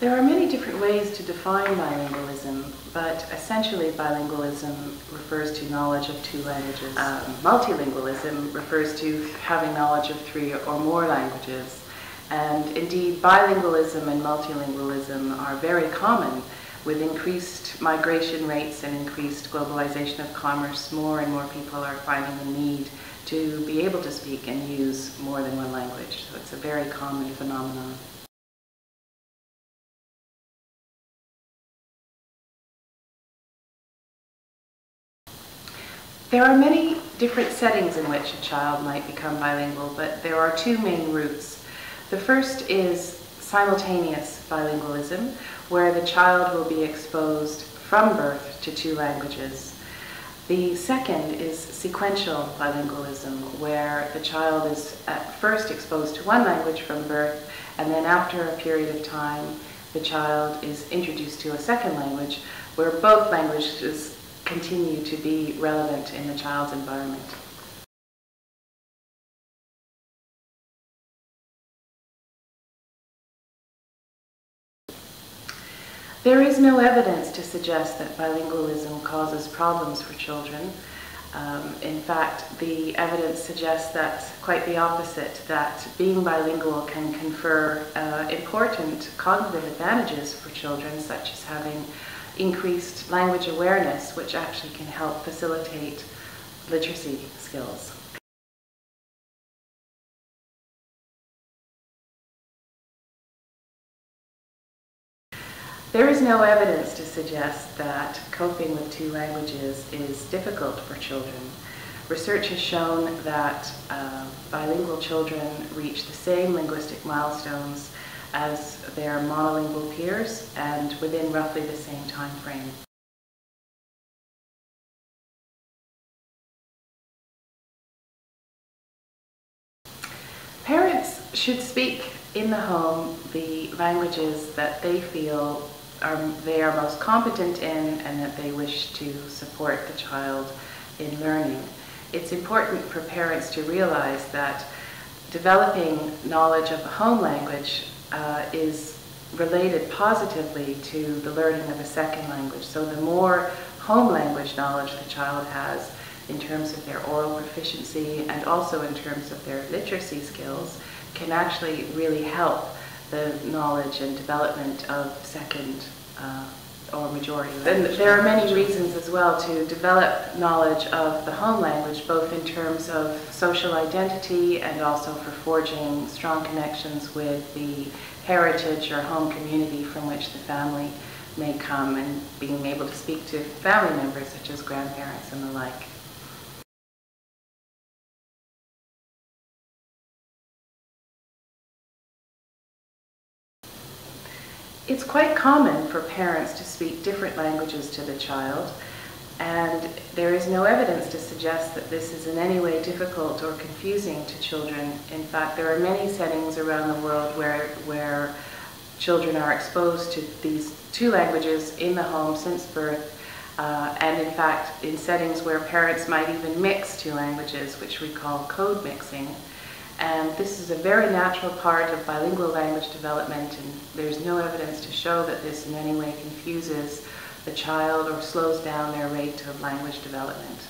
There are many different ways to define bilingualism, but essentially bilingualism refers to knowledge of two languages. Um, multilingualism refers to having knowledge of three or more languages. And indeed, bilingualism and multilingualism are very common with increased migration rates and increased globalization of commerce. More and more people are finding the need to be able to speak and use more than one language. So it's a very common phenomenon. There are many different settings in which a child might become bilingual, but there are two main routes. The first is simultaneous bilingualism, where the child will be exposed from birth to two languages. The second is sequential bilingualism, where the child is at first exposed to one language from birth, and then after a period of time, the child is introduced to a second language, where both languages continue to be relevant in the child's environment. There is no evidence to suggest that bilingualism causes problems for children. Um, in fact, the evidence suggests that quite the opposite, that being bilingual can confer uh, important cognitive advantages for children, such as having increased language awareness, which actually can help facilitate literacy skills. There is no evidence to suggest that coping with two languages is difficult for children. Research has shown that uh, bilingual children reach the same linguistic milestones as their monolingual peers and within roughly the same time frame. Parents should speak in the home the languages that they feel are, they are most competent in and that they wish to support the child in learning. It's important for parents to realize that developing knowledge of the home language uh, is related positively to the learning of a second language. So the more home language knowledge the child has in terms of their oral proficiency and also in terms of their literacy skills can actually really help the knowledge and development of second uh, or majority. And there are many reasons as well to develop knowledge of the home language, both in terms of social identity and also for forging strong connections with the heritage or home community from which the family may come and being able to speak to family members such as grandparents and the like. It's quite common for parents to speak different languages to the child, and there is no evidence to suggest that this is in any way difficult or confusing to children. In fact, there are many settings around the world where, where children are exposed to these two languages in the home since birth, uh, and in fact, in settings where parents might even mix two languages, which we call code mixing. And this is a very natural part of bilingual language development, and there's no evidence to show that this in any way confuses the child or slows down their rate of language development.